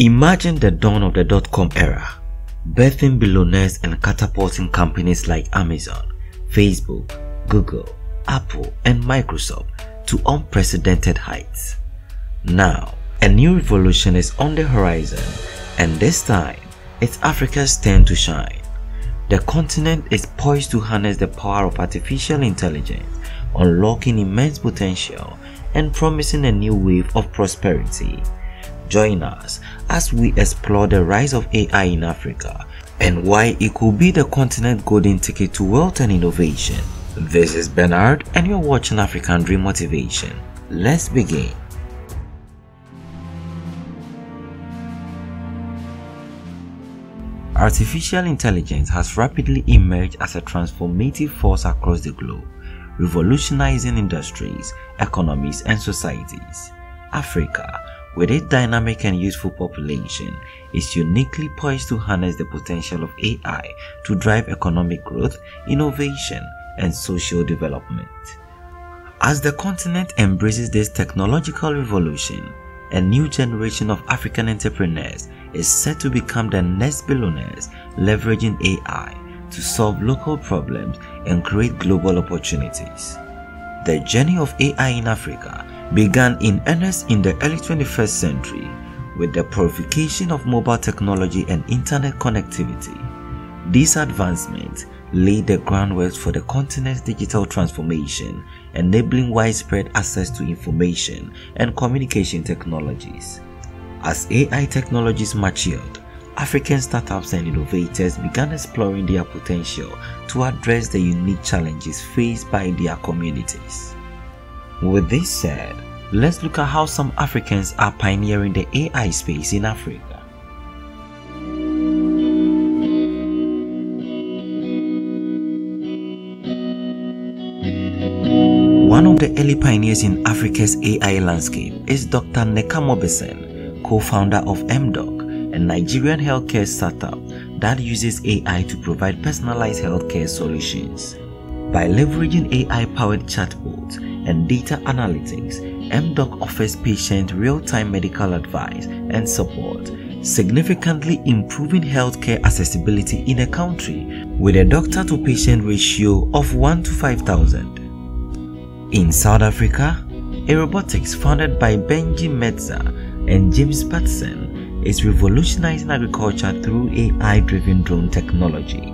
Imagine the dawn of the dot-com era, birthing billionaires and catapulting companies like Amazon, Facebook, Google, Apple, and Microsoft to unprecedented heights. Now, a new revolution is on the horizon, and this time, it's Africa's turn to shine. The continent is poised to harness the power of artificial intelligence, unlocking immense potential and promising a new wave of prosperity. Join us as we explore the rise of AI in Africa and why it could be the continent's golden ticket to wealth and innovation. This is Bernard and you're watching African Dream Motivation. Let's begin. Artificial intelligence has rapidly emerged as a transformative force across the globe, revolutionizing industries, economies, and societies. Africa, with its dynamic and youthful population, is uniquely poised to harness the potential of AI to drive economic growth, innovation, and social development. As the continent embraces this technological revolution, a new generation of African entrepreneurs is set to become the next billionaires leveraging AI to solve local problems and create global opportunities. The journey of AI in Africa began in earnest in the early 21st century with the proliferation of mobile technology and internet connectivity. These advancements laid the groundwork for the continent's digital transformation, enabling widespread access to information and communication technologies. As AI technologies matured, African startups and innovators began exploring their potential to address the unique challenges faced by their communities. With this said, let's look at how some Africans are pioneering the AI space in Africa. One of the early pioneers in Africa's AI landscape is Dr. Nneka Mobisson, co-founder of MDoc, a Nigerian healthcare startup that uses AI to provide personalized healthcare solutions. By leveraging AI-powered chatbots and data analytics, MDoc offers patients real-time medical advice and support, significantly improving healthcare accessibility in a country with a doctor-to-patient ratio of 1 to 5,000. In South Africa, Aerobotics founded by Benji Meltzer and James Paterson is revolutionizing agriculture through AI-driven drone technology.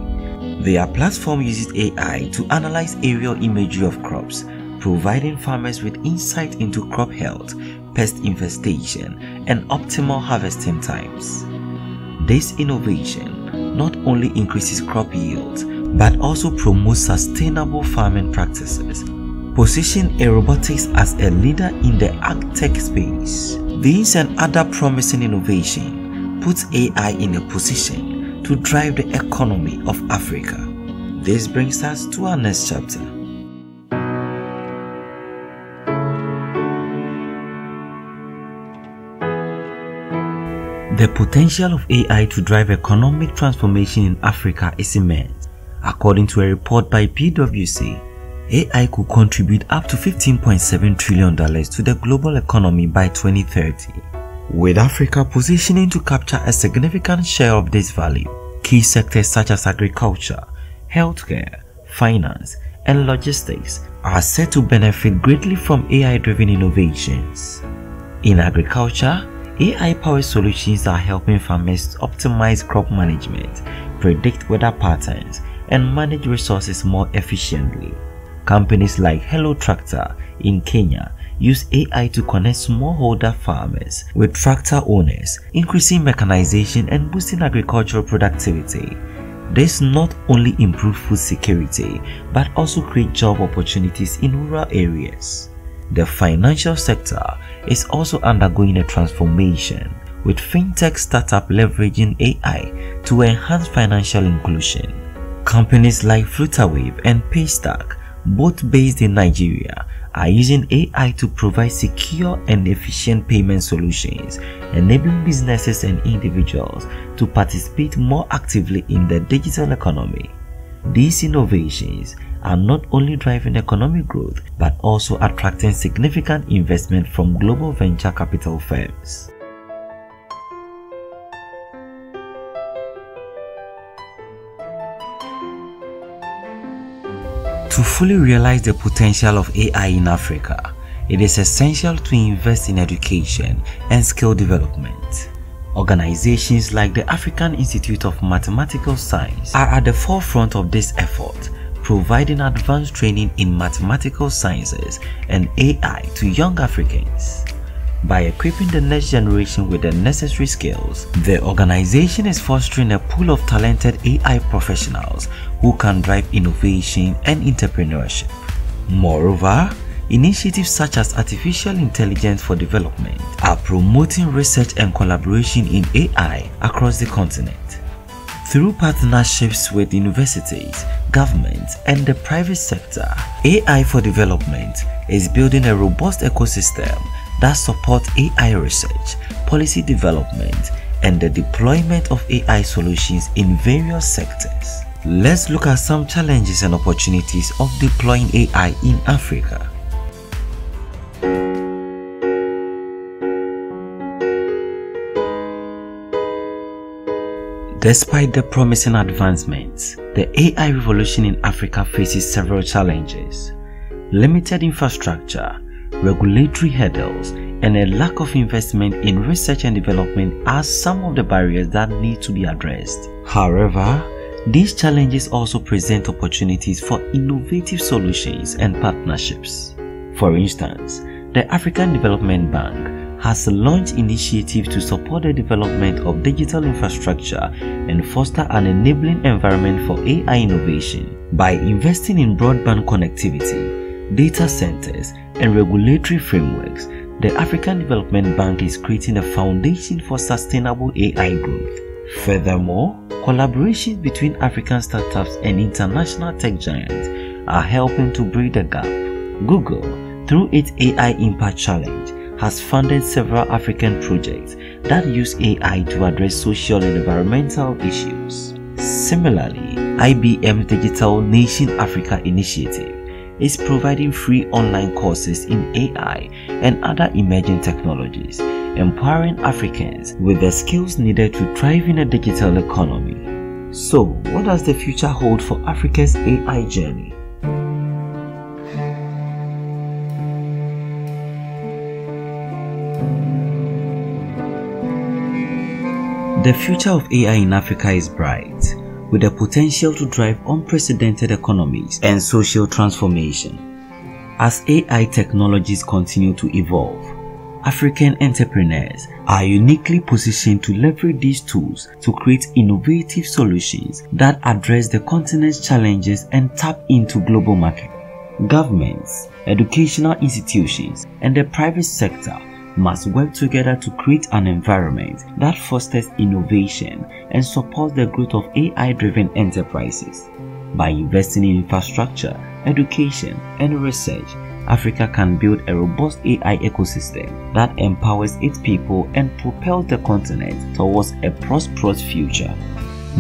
Their platform uses AI to analyze aerial imagery of crops, providing farmers with insight into crop health, pest infestation, and optimal harvesting times. This innovation not only increases crop yields but also promotes sustainable farming practices position Aerobotics as a leader in the agtech space. These and other promising innovation puts AI in a position to drive the economy of Africa. This brings us to our next chapter. The potential of AI to drive economic transformation in Africa is immense. According to a report by PwC, AI could contribute up to $15.7 trillion to the global economy by 2030. With Africa positioning to capture a significant share of this value, key sectors such as agriculture, healthcare, finance, and logistics are set to benefit greatly from AI-driven innovations. In agriculture, AI-powered solutions are helping farmers optimize crop management, predict weather patterns, and manage resources more efficiently. Companies like Hello Tractor in Kenya use AI to connect smallholder farmers with tractor owners, increasing mechanization and boosting agricultural productivity. This not only improves food security but also creates job opportunities in rural areas. The financial sector is also undergoing a transformation with fintech startup leveraging AI to enhance financial inclusion. Companies like Flutterwave and Paystack, both based in Nigeria, are using AI to provide secure and efficient payment solutions, enabling businesses and individuals to participate more actively in the digital economy. These innovations are not only driving economic growth but also attracting significant investment from global venture capital firms. To fully realize the potential of AI in Africa, it is essential to invest in education and skill development. Organizations like the African Institute of Mathematical Science are at the forefront of this effort providing advanced training in mathematical sciences and AI to young Africans. By equipping the next generation with the necessary skills, the organization is fostering a pool of talented AI professionals who can drive innovation and entrepreneurship. Moreover, Initiatives such as Artificial Intelligence for Development are promoting research and collaboration in AI across the continent. Through partnerships with universities, governments, and the private sector, AI for Development is building a robust ecosystem that supports AI research, policy development, and the deployment of AI solutions in various sectors. Let's look at some challenges and opportunities of deploying AI in Africa. Despite the promising advancements, the AI revolution in Africa faces several challenges. Limited infrastructure, regulatory hurdles, and a lack of investment in research and development are some of the barriers that need to be addressed. However, these challenges also present opportunities for innovative solutions and partnerships. For instance, the African Development Bank has launched initiatives to support the development of digital infrastructure and foster an enabling environment for AI innovation. By investing in broadband connectivity, data centers, and regulatory frameworks, the African Development Bank is creating a foundation for sustainable AI growth. Furthermore, collaborations between African startups and international tech giants are helping to bridge the gap. Google, through its AI Impact Challenge, has funded several African projects that use AI to address social and environmental issues. Similarly, IBM's Digital Nation Africa initiative is providing free online courses in AI and other emerging technologies, empowering Africans with the skills needed to thrive in a digital economy. So, what does the future hold for Africa's AI journey? The future of AI in Africa is bright, with the potential to drive unprecedented economies and social transformation. As AI technologies continue to evolve, African entrepreneurs are uniquely positioned to leverage these tools to create innovative solutions that address the continent's challenges and tap into global markets. Governments, educational institutions, and the private sector must work together to create an environment that fosters innovation and supports the growth of AI-driven enterprises. By investing in infrastructure, education, and research, Africa can build a robust AI ecosystem that empowers its people and propels the continent towards a prosperous future.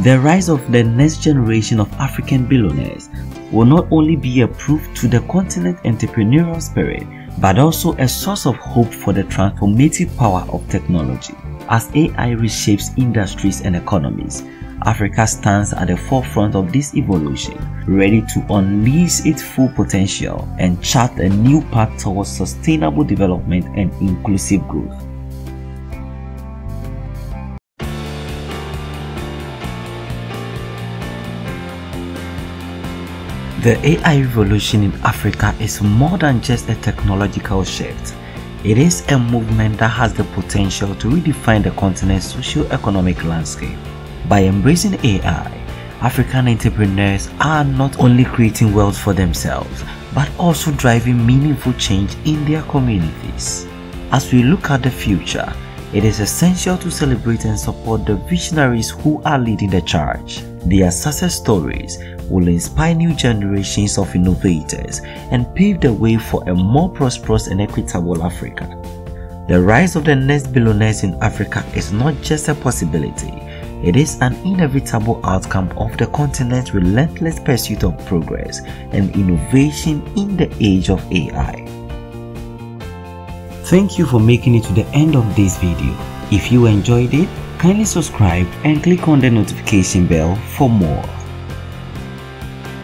The rise of the next generation of African billionaires will not only be a proof to the continent's entrepreneurial spirit, but also a source of hope for the transformative power of technology. As AI reshapes industries and economies, Africa stands at the forefront of this evolution, ready to unleash its full potential and chart a new path towards sustainable development and inclusive growth. The AI revolution in Africa is more than just a technological shift. It is a movement that has the potential to redefine the continent's socio-economic landscape. By embracing AI, African entrepreneurs are not only creating wealth for themselves, but also driving meaningful change in their communities. As we look at the future, it is essential to celebrate and support the visionaries who are leading the charge. Their success stories will inspire new generations of innovators and pave the way for a more prosperous and equitable Africa. The rise of the next billionaires in Africa is not just a possibility, it is an inevitable outcome of the continent's relentless pursuit of progress and innovation in the age of AI. Thank you for making it to the end of this video. If you enjoyed it, kindly subscribe and click on the notification bell for more.